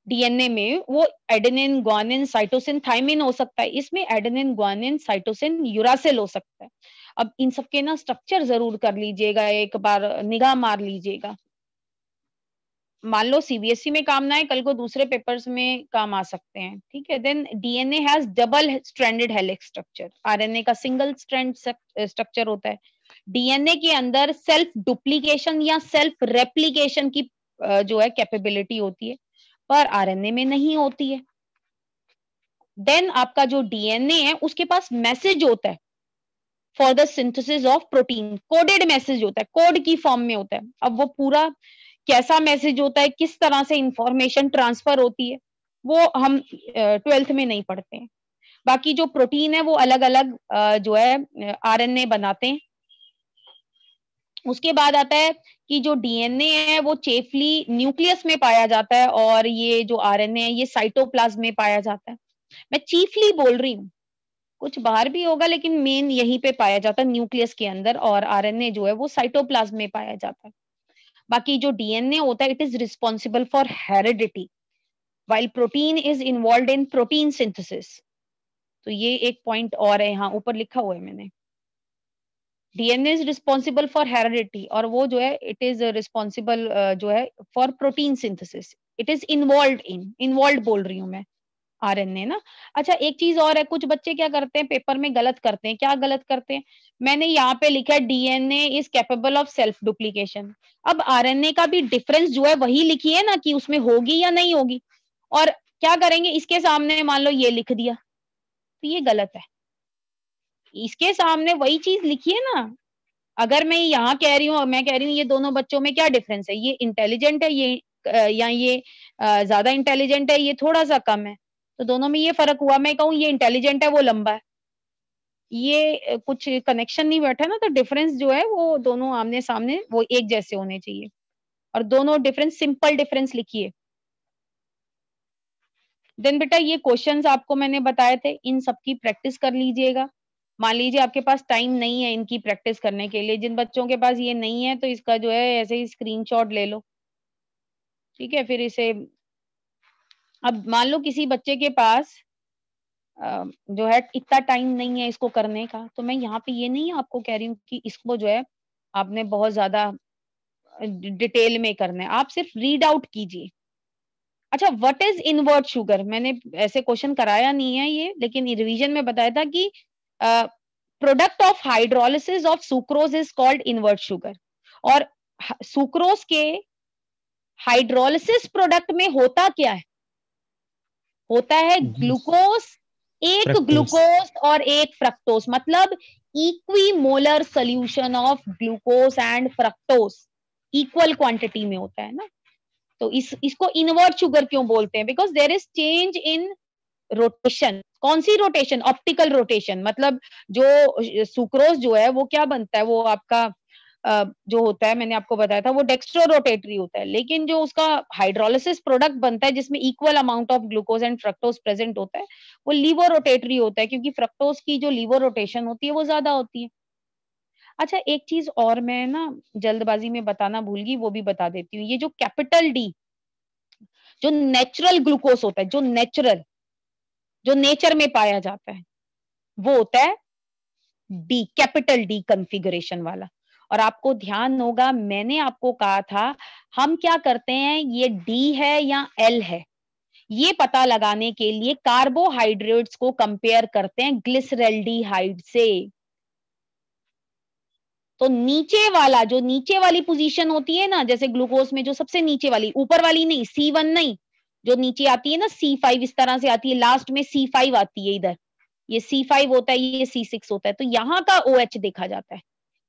डीएनए में, वो एडेनिन ग्वानिन साइटोसिन थाइमिन हो सकता है। इसमें एडेनिन ग्वानिन साइटोसिन यूरासिल हो सकता है। अब इन सबके ना स्ट्रक्चर ज़रूर कर लीजिएगा, एक बार निगाह मार लीजिएगा। मान लो सीबीएसई में काम ना है कल को दूसरे पेपर्स में काम आ सकते हैं, ठीक है? Then DNA has double stranded helix structure RNA का सिंगल स्ट्रैंड स्ट्रक्चर होता है। डीएनए के अंदर सेल्फ डुप्लीकेशन या सेल्फ रेप्लीकेशन की जो है कैपेबिलिटी होती है, पर आरएनए में नहीं होती है। देन आपका जो डीएनए है, उसके पास मैसेज होता है for the synthesis of protein coded message होता है कोड की फॉर्म में होता है। अब वो पूरा कैसा मैसेज होता है, किस तरह से इंफॉर्मेशन ट्रांसफ़र होती है, वो हम ट्वेल्थ में नहीं पढ़ते हैं। बाकी जो प्रोटीन है, वो अलग अलग जो है आरएनए बनाते हैं। उसके बाद आता है कि जो डीएनए है, वो चेफली न्यूक्लियस में पाया जाता है और ये जो आरएनए है, ये साइटोप्लाज्म में पाया जाता है। मैं चीफली बोल रही हूँ, कुछ बाहर भी होगा, लेकिन मेन यहीं पे पाया जाता है न्यूक्लियस के अंदर, और आरएनए जो है, वो साइटोप्लाज्म में पाया जाता है। बाकी जो डीएनए होता है it is responsible for heredity while protein is involve in protein synthesis तो ये एक पॉइंट और है, यहाँ ऊपर लिखा हुआ है मैंने। DNA is responsible for heredity और वो जो है इट इज़ रिस्पॉन्सिबल जो है for protein synthesis it is involve in involve बोल रही हूँ मैं आरएनए ना। अच्छा एक चीज़ और है, कुछ बच्चे क्या करते हैं पेपर में गलत करते हैं। क्या गलत करते हैं? मैंने यहाँ पे लिखा है DNA is capable of self duplication अब आरएनए का भी डिफरेंस जो है, वही लिखी है ना कि उसमें होगी या नहीं होगी। और क्या करेंगे? इसके सामने मान लो ये लिख दिया। तो ये गलत है। इसके सामने वही चीज़ लिखी है ना? अगर मैं यहाँ कह रही हूँ, मैं कह रही हूँ, ये दोनों बच्चों में क्या डिफरेंस है? ये इंटेलिजेंट है, ये या ये ज़्यादा इंटेलिजेंट है, ये थोड़ा सा कम है। तो दोनों में ये फ़र्क हुआ, मैं कहूँ, ये इंटेलिजेंट है, वो लंबा है। ये कुछ कनेक्शन नहीं बैठा ना तो डिफरेंस जो है, वो दोनों आमने सामने वो एक जैसे होने चाहिए। और दोनों डिफरेंस सिंपल डिफरेंस लिखिए देन बेटा, ये क्वेश्चंस आपको मैंने बताए थे, इन सबकी प्रैक्टिस कर लीजिएगा। मान लीजिए आपके पास टाइम नहीं है इनकी प्रैक्टिस करने के लिए, जिन बच्चों के पास ये नहीं है तो इसका जो है ऐसे ही स्क्रीनशॉट ले लो। ठीक है, फिर इसे, अब मान लो किसी बच्चे के पास जो है इतना टाइम नहीं है इसको करने का तो मैं यहाँ पे ये नहीं आपको कह रही हूँ कि इसको जो है आपने बहुत ज़्यादा डिटेल में करना है। आप सिर्फ़ रीड आउट कीजिए। अच्छा व्हाट इज़ इनवर्ट शुगर मैंने ऐसे क्वेश्चन कराया नहीं है ये, लेकिन रिवीजन में बताया था कि product of hydrolysis of sucrose is called invert sugar और सुक्रोज के हाइड्रोलिसिस प्रोडक्ट में होता क्या है? होता है ग्लूकोज एक ग्लूकोज और एक फ्रक्टोज मतलब equimolar solution of glucose and fructose equal quantity में होता है ना? तो इस इसको इनवर्ट शुगर क्यों बोलते हैं? Because there is change in rotation कौन सी रोटेशन ऑप्टिकल रोटेशन मतलब जो सुक्रोज जो है, वो क्या बनता है? वो आपका जो होता है, मैंने आपको बताया था, वो डेक्स्ट्रो रोटेटरी होता है। लेकिन जो उसका हाइड्रोलिसिस प्रोडक्ट बनता है, जिसमें equal amount of glucose and fructose present होता है, वो लीवो रोटेटरी होता है, क्योंकि फ्रक्टोज की जो लीवो रोटेशन होती है, वो ज़्यादा होती है। अच्छा एक चीज़ और मैं ना जल्दबाजी में बताना भूल गई, वो भी बता देती हूँ। ये जो कैपिटल डी जो नेचुरल ग्लूकोज होता है, जो नेचुरल जो नेचर में पाया जाता है, वो होता है डी, कैपिटल डी कंफिगरेशन वाला। और आपको ध्यान होगा, मैंने आपको कहा था, हम क्या करते हैं, ये डी है या एल है, ये पता लगाने के लिए कार्बोहाइड्रेट्स को कंपेयर करते हैं ग्लिसरेल्डिहाइड से। तो नीचे वाला, जो नीचे वाली पोजीशन होती है ना, जैसे ग्लूकोज में जो सबसे नीचे वाली, ऊपर वाली नहीं, सी वन नहीं जो नीचे आती है ना सी फाइव इस तरह से आती है लास्ट में सी फाइव आती है इधर। ये सी फाइव होता है ये सी सिक्स होता है। तो यहाँ का ओ OH देखा जाता है।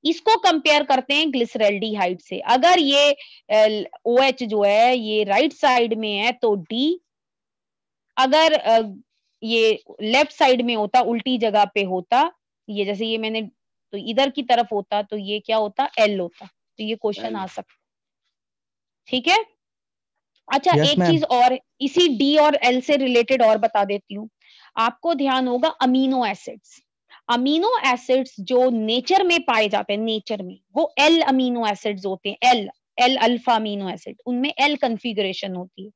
इसको कंपेयर करते हैं ग्लिसरेल्डिहाइड से। अगर ये ओ OH जो है ये राइट साइड में है तो डी अगर ये लेफ़्ट साइड में होता उल्टी जगह पे होता ये जैसे ये मैंने तो इधर की तरफ़ होता तो ये क्या होता? एल होता। तो ये क्वेश्चन आ सकता ठीक है? अच्छा yes, एक चीज़ और इसी डी और एल से रिलेटेड और बता देती हूँ। आपको ध्यान होगा अमीनो एसिड्स अमीनो एसिड्स जो नेचर में पाए जाते हैं नेचर में वो एल अमीनो एसिड्स होते हैं L L alpha amino acid उनमें एल कन्फिगुरेशन होती है।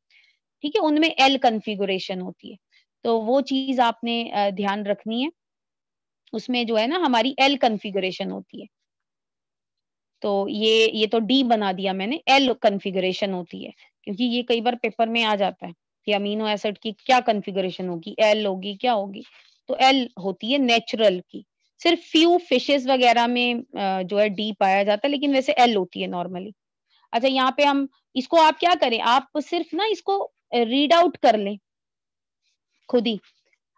ठीक है? उनमें एल कन्फिगुरेशन होती है। तो वो चीज़ आपने ध्यान रखनी है। उसमें जो है ना हमारी एल कन्फिगुरेशन होती है। तो ये ये तो डी बना दिया मैंने। एल कन्फिगुरेशन होती है। क्योंकि ये कई बार पेपर में आ जाता है कि अमीनो एसिड की क्या कन्फिगुरेशन होगी एल होगी, क्या होगी? तो एल होती है नेचुरल की। सिर्फ़ फ्यू फिशेस वगैरह में जो है डी पाया जाता है, लेकिन वैसे एल होती है नॉर्मली अच्छा यहाँ पे हम इसको आप क्या करें? आप सिर्फ़ ना इसको रीड आउट कर लें खुद ही।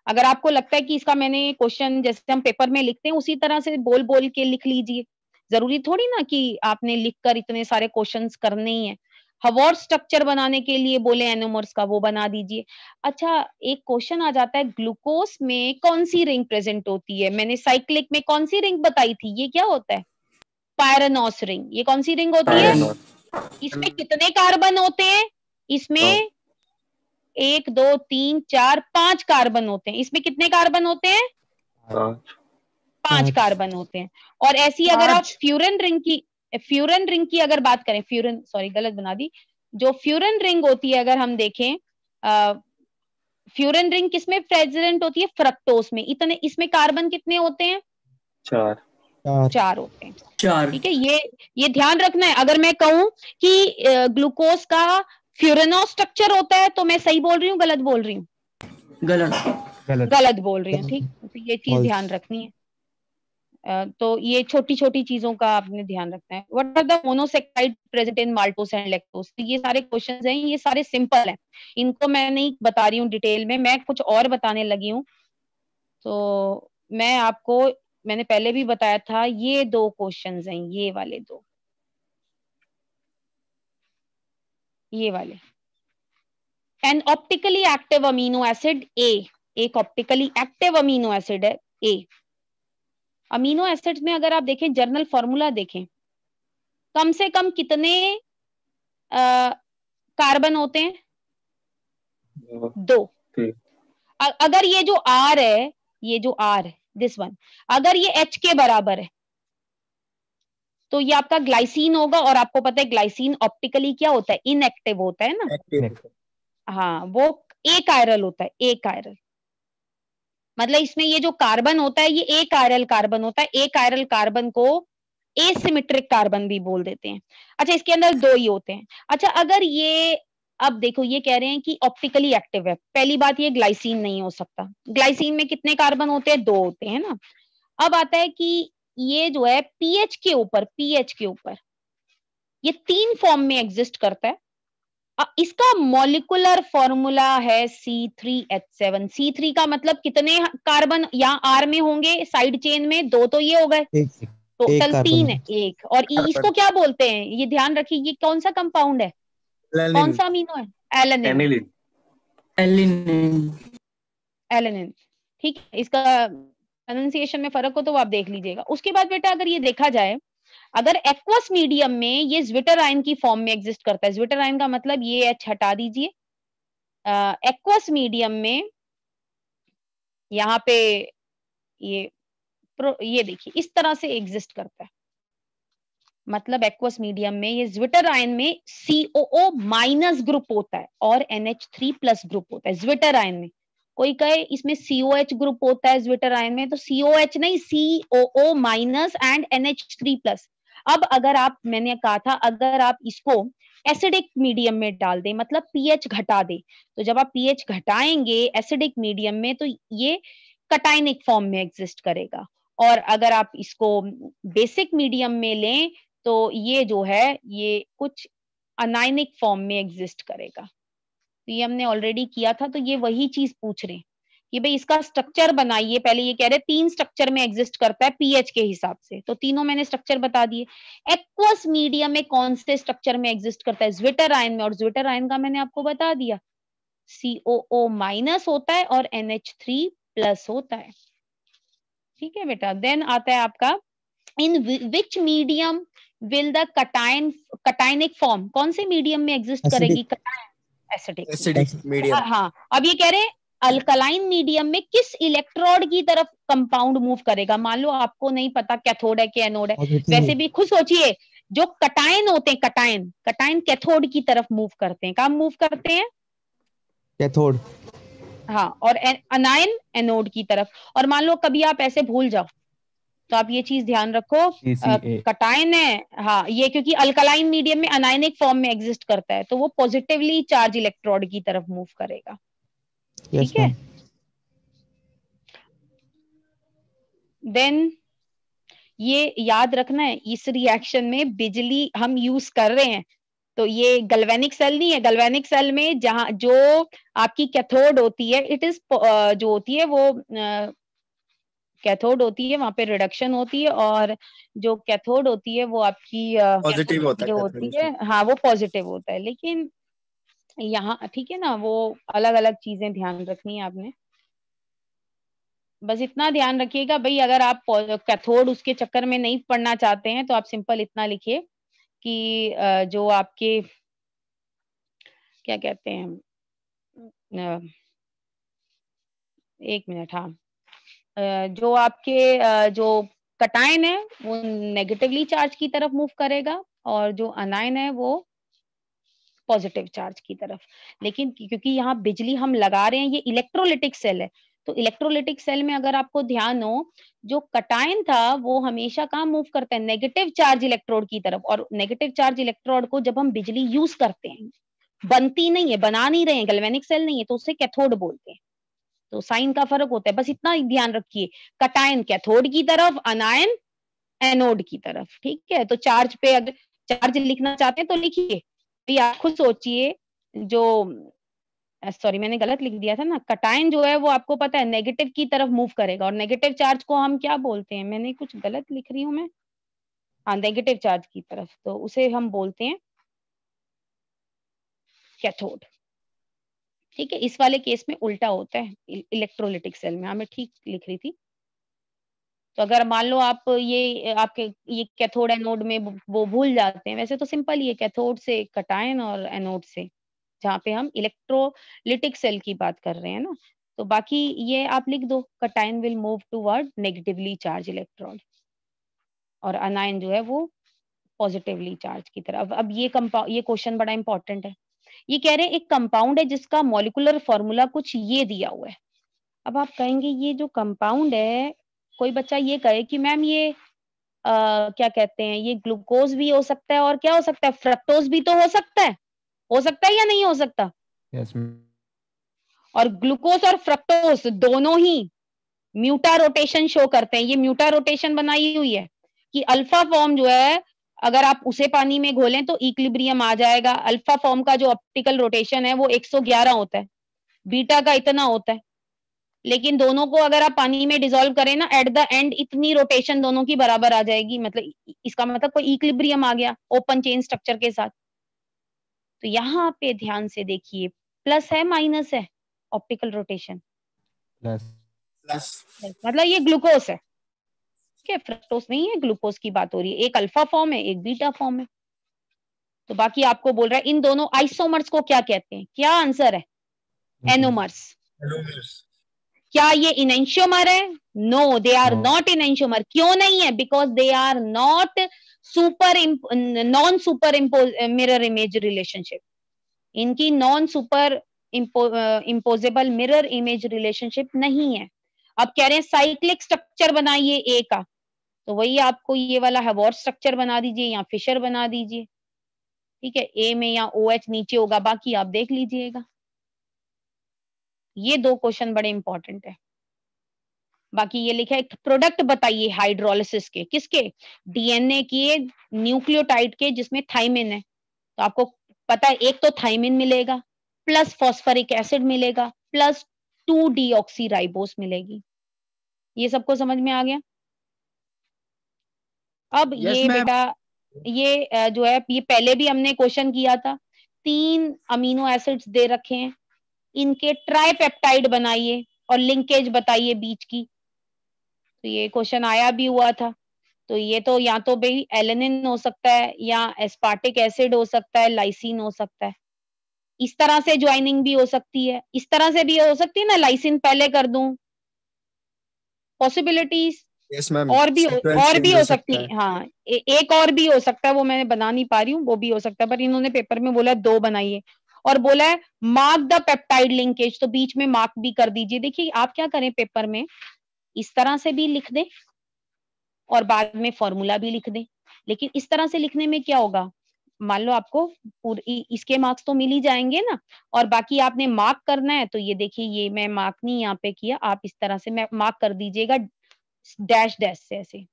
अगर आपको लगता है कि इसका मैंने क्वेश्चन जैसे हम पेपर में लिखते हैं, उसी तरह से बोल बोल के लिख लीजिए। ज़रूरी थोड़ी ना कि आपने लिख कर इतने सारे क्वेश्चंस करने ही है। हवॉर स्ट्रक्चर बनाने के लिए बोले एनोमर्स का वो बना दीजिए। अच्छा एक क्वेश्चन आ जाता है ग्लूकोस में कौन सी रिंग प्रेजेंट होती है? मैंने साइक्लिक में कौन सी रिंग बताई थी? ये क्या होता है? पायरनोस रिंग ये कौन सी रिंग होती है? इसमें कितने कार्बन होते हैं? इसमें एक दो तीन चार पाँच कार्बन होते हैं। इसमें कितने कार्बन होते हैं? पाँच।
पाँच।
कार्बन होते हैं। और ऐसी अगर आप फ्यूरन रिंग की फ्यूरन रिंग की अगर बात करें फ्यूरन सॉरी गलत बना दी। जो फ्यूरन रिंग होती है अगर हम देखें फ्यूरन रिंग किसमें प्रेजेंट होती है? फ्रक्टोस में। इतने इसमें कार्बन कितने होते हैं?
चार।
चार।
चार होते हैं।
चार।
ठीक है ये ये ध्यान रखना है। अगर मैं कहूँ कि ग्लूकोज का फ्यूरेनो स्ट्रक्चर होता है तो मैं सही बोल रही हूँ गलत बोल रही हूँ?
गलत।
गलत।
गलत बोल रही हूँ ठीक? तो ये चीज़ ध्यान रखनी है। तो ये छोटी छोटी चीज़ों का आपने ध्यान रखना है। What are the present in maltose and lactose ये सारे क्वेश्चन हैं, ये सारे सिंपल हैं। इनको मैं नहीं बता रही हूँ डिटेल में, मैं कुछ और बताने लगी हूँ। तो मैं आपको, मैंने पहले भी बताया था, ये दो क्वेश्चन हैं, ये वाले दो। ये वाले। An optically active amino acid a एक ऑप्टिकली एक्टिव अमीनो एसिड है ए अमीनो एसिड्स में अगर आप देखें जर्नल फॉर्मूला देखें कम से कम कितने कार्बन होते हैं? दो। अगर ये जो आर है ये जो आर है दिस वन अगर ये एच के बराबर है तो ये आपका ग्लाइसिन होगा और आपको पता है ग्लाइसिन ऑप्टिकली क्या होता है? इनएक्टिव होता है ना? हाँ। वो एक आयरल होता है एक आयरल मतलब इसमें ये जो कार्बन होता है, ये एक आयरल कार्बन होता है। एक आयरल कार्बन को एसिमेट्रिक कार्बन भी बोल देते हैं। अच्छा इसके अंदर दो ही होते हैं। अच्छा अगर ये, अब देखो, ये कह रहे हैं कि ऑप्टिकली एक्टिव है। पहली बात, ये ग्लाइसिन नहीं हो सकता। ग्लाइसिन में कितने कार्बन होते हैं? दो होते हैं ना? अब आता है कि ये जो है पीएच के ऊपर पीएच के ऊपर, ये तीन फॉर्म में एग्जिस्ट करता है। इसका मॉलिकुलर फॉर्मूला है C three H seven C three का मतलब कितने कार्बन यहाँ आर में होंगे? साइड चेन में दो तो ये हो गए। टोटल
कार्बन
तीन
है।
एक। और ई- इसको क्या बोलते हैं? ये ध्यान रखिए ये कौन सा कंपाउंड है? कौन सा अमीनो है? एलेनिन
एलिनिन
एलेनिन ठीक है इसका प्रोनाउंसिएशन में फ़र्क हो तो आप देख लीजिएगा। उसके बाद बेटा अगर ये देखा जाए अगर एक्वस मीडियम में ये ज्विटर आयन की फॉर्म में एग्जिस्ट करता है ज्विटर आयन का मतलब ये एच हटा दीजिए। एक्वस मीडियम में यहाँ पे ये ये देखिए, इस तरह से एग्जिस्ट करता है। मतलब एक्वस मीडियम में ये ज्विटर आयन में सीओओ माइनस ग्रुप होता है और एनएच थ्री प्लस ग्रुप होता है ज्विटर आयन में। कोई कहे, इसमें सीओ एच ग्रुप होता है ज्विटर आयन में तो COH नहीं COO minus and N H three plus अब अगर आप, मैंने कहा था, अगर आप इसको एसिडिक मीडियम में डाल दें मतलब पीएच घटा दे तो जब आप पीएच घटाएँगे एसिडिक मीडियम में तो ये कटाइनिक फॉर्म में एग्जिस्ट करेगा. और अगर आप इसको बेसिक मीडियम में लें तो ये जो है, ये कुछ अनाइनिक फॉर्म में एग्जिस्ट करेगा. ये हमने ऑलरेडी किया था तो ये वही चीज़ पूछ रहे हैं। कि भाई इसका स्ट्रक्चर बनाइए पहले ये कह रहे तीन स्ट्रक्चर में एग्जिस्ट करता है पीएच के हिसाब से। तो तीनों मैंने स्ट्रक्चर बता दिए। एक्वस मीडियम में कौन से स्ट्रक्चर में एग्जिस्ट करता है? ज्विटर आयन में। और ज्विटर आयन का मैंने आपको बता दिया। सीओओ माइनस होता है और NH3 प्लस होता है। ठीक है बेटा? देन आता है आपका in which medium will the cation cationic form कौन से मीडियम में एग्जिस्ट करेगी? कटाइन एसिडिक
एसिडिक मीडियम
हाँ अब ये कह रहे हैं अल्कलाइन मीडियम में किस इलेक्ट्रोड की तरफ़ कंपाउंड मूव करेगा? मान लो आपको नहीं पता कैथोड है कि एनोड है। वैसे भी खुद सोचिए जो कटायन होते हैं कटायन कटायन कैथोड की तरफ़ मूव करते हैं। कहाँ मूव करते हैं?
कैथोड
हाँ और अनायन एनोड की तरफ़। और मान लो कभी आप ऐसे भूल जाओ तो आप ये चीज़ ध्यान रखो कटायन है हाँ ये क्योंकि अल्कलाइन मीडियम में अनायनिक फॉर्म में एग्जिस्ट करता है तो वो पॉजिटिवली चार्ज इलेक्ट्रोड की तरफ़ मूव करेगा। ठीक है? देन ये याद रखना है इस रिएक्शन में बिजली हम यूज़ कर रहे हैं तो ये गल्वेनिक सेल नहीं है गल्वेनिक सेल में जहाँ जो आपकी कैथोड होती है इट इज़ जो होती है वो कैथोड होती है वहाँ पे रिडक्शन होती है और जो कैथोड होती है वो आपकी
पॉजिटिव होता है
जो होती है हाँ वो पॉजिटिव होता है। लेकिन यहाँ ठीक है ना वो अलग अलग चीज़ें ध्यान रखनी है आपने। बस इतना ध्यान रखिएगा भाई अगर आप कैथोड उसके चक्कर में नहीं पढ़ना चाहते हैं तो आप सिंपल इतना लिखिए कि जो आपके क्या कहते हैं एक मिनट हाँ। जो आपके जो कटायन है, वो नेगेटिवली चार्ज की तरफ़ मूव करेगा और जो अनायन है, वो पॉजिटिव चार्ज की तरफ़। लेकिन क्योंकि यहाँ बिजली हम लगा रहे हैं, ये इलेक्ट्रोलिटिक सेल है तो इलेक्ट्रोलिटिक सेल में अगर आपको ध्यान हो, जो कटायन था, वो हमेशा कहाँ मूव करता है? नेगेटिव चार्ज इलेक्ट्रोड की तरफ़। और नेगेटिव चार्ज इलेक्ट्रोड को जब हम बिजली यूज़ करते हैं, बनती नहीं है, बना नहीं रहे हैं गल्वेनिक सेल नहीं है तो उसे कैथोड बोलते हैं। तो साइन का फ़र्क होता है। बस इतना ध्यान रखिए। कटायन कैथोड की तरफ़, अनायन, एनोड की तरफ़। ठीक है? तो चार्ज पे अगर चार्ज लिखना चाहते हैं तो लिखिए। आप खुद सोचिए, जो, सॉरी, मैंने गलत लिख दिया था ना। कटायन जो है वो आपको पता है नेगेटिव की तरफ़ मूव करेगा। और नेगेटिव चार्ज को हम क्या बोलते हैं? मैंने कुछ गलत लिख रही हूँ मैं? हाँ नेगेटिव चार्ज की तरफ़। तो उसे हम बोलते हैं कैथोड। ठीक है, इस वाले केस में उल्टा होता है इलेक्ट्रोलिटिक सेल में। हाँ मैं ठीक लिख रही थी। तो अगर मान लो आप ये, आपके, ये कैथोड एनोड में वो भूल जाते हैं, वैसे तो सिंपल ही है कैथोड से कटायन और एनोड से, जहाँ पे हम इलेक्ट्रोलिटिक सेल की बात कर रहे हैं ना। तो बाकी ये आप लिख दो cation will move toward negatively charged electron और अनायन जो है वो पॉजिटिवली चार्ज की तरफ़ अब ये कंपाउंड ये क्वेश्चन बड़ा इंपॉर्टेंट है। ये कह रहे हैं एक कंपाउंड है जिसका मॉलिकुलर फॉर्मूला कुछ ये दिया हुआ है। अब आप कहेंगे ये जो कंपाउंड है कोई बच्चा ये कहे कि मैम ये आ, क्या कहते हैं ये ग्लूकोज भी हो सकता है और क्या हो सकता है? फ्रक्टोज भी तो हो सकता है। हो सकता है या नहीं हो सकता?
Yes,
और ग्लूकोज और फ्रक्टोज दोनों ही म्यूटा रोटेशन शो करते हैं। ये म्यूटा रोटेशन बनाई हुई है कि अल्फ़ा फॉर्म जो है अगर आप उसे पानी में घोलें तो इक्लिब्रियम आ जाएगा। अल्फ़ा फॉर्म का जो ऑप्टिकल रोटेशन है वो 111 होता है। बीटा का इतना होता है। लेकिन दोनों को अगर आप पानी में डिजोल्व करें ना एट द एंड इतनी रोटेशन दोनों की बराबर आ जाएगी। मतलब इसका मतलब कोई इक्लिब्रियम आ गया ओपन चेन स्ट्रक्चर के साथ। तो यहाँ पे ध्यान से देखिए प्लस है माइनस है ऑप्टिकल रोटेशन
प्लस
प्लस
मतलब ये ग्लूकोज है। ठीक फ्रक्टोज नहीं है ग्लूकोज की बात हो रही है। एक अल्फ़ा फॉर्म है एक बीटा फॉर्म है। तो बाकी आपको बोल रहा है इन दोनों आइसोमर्स को क्या कहते हैं? क्या आंसर है? एनोमर्स क्या ये इनेंशियोमर है? No they are not enantiomer क्यों नहीं है? Because they are not super non superimpose mirror image relationship इनकी non superimposable mirror image relationship नहीं है। अब कह रहे हैं साइक्लिक स्ट्रक्चर बनाइए ए का। तो वही आपको ये वाला हैवॉर्ड स्ट्रक्चर बना दीजिए या फिशर बना दीजिए। ठीक है? ए में या ओ OH नीचे होगा, बाकी आप देख लीजिएगा। ये दो क्वेश्चन बड़े इंपॉर्टेंट है। बाकी ये लिखा है प्रोडक्ट बताइए हाइड्रोलिसिस के। किसके? डीएनए के न्यूक्लियोटाइड के, जिसमें थाइमिन है। तो आपको पता है, एक तो थाइमिन मिलेगा प्लस फॉस्फरिक एसिड मिलेगा प्लस टू डी मिलेगी। ये सबको समझ में आ गया? अब yes, ये बेटा ये जो है ये पहले भी हमने क्वेश्चन किया था। तीन अमीनो एसिड्स दे रखे हैं। इनके ट्राईपेप्टाइड बनाइए और लिंकेज बताइए बीच की। तो ये क्वेश्चन आया भी हुआ था। तो ये तो या तो भाई एलेनिन हो सकता है या एस्पार्टिक एसिड हो सकता है लाइसिन हो सकता है। इस तरह से ज्वाइनिंग भी हो सकती है। इस तरह से भी हो सकती है ना लाइसिन पहले कर दूँ। पॉसिबिलिटीज
yes,
और भी और भी हो सकती है। हाँ। ए, एक और भी हो सकता है वो मैं बना नहीं पा रही हूँ वो भी हो सकता है पर इन्होंने पेपर में बोला दो बनाइए। और बोला है मार्क द पेप्टाइड लिंकेज तो बीच में मार्क भी कर दीजिए। देखिए आप क्या करें पेपर में इस तरह से भी लिख दें और बाद में फॉर्मूला भी लिख दें। लेकिन इस तरह से लिखने में क्या होगा? मान लो आपको पूरी इसके मार्क्स तो मिल ही जाएँगे ना और बाकी आपने मार्क करना है तो ये देखिए ये मैं मार्क नहीं यहाँ पे किया आप इस तरह से मैं मार्क कर दीजिएगा डैश डैश से ऐसे।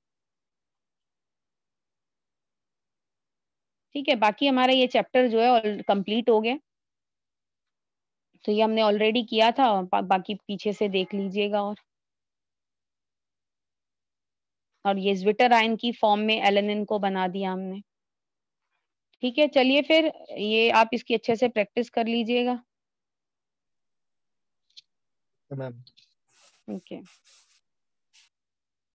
ठीक है बाकी हमारा ये चैप्टर जो है कंप्लीट हो गया। तो ये हमने ऑलरेडी किया था बाकी पीछे से देख लीजिएगा और। और ये ज्विटर आयन की फॉर्म में एलेनिन को बना दिया हमने। ठीक है चलिए फिर ये आप इसकी अच्छे से प्रैक्टिस कर लीजिएगा।
Ma'am
okay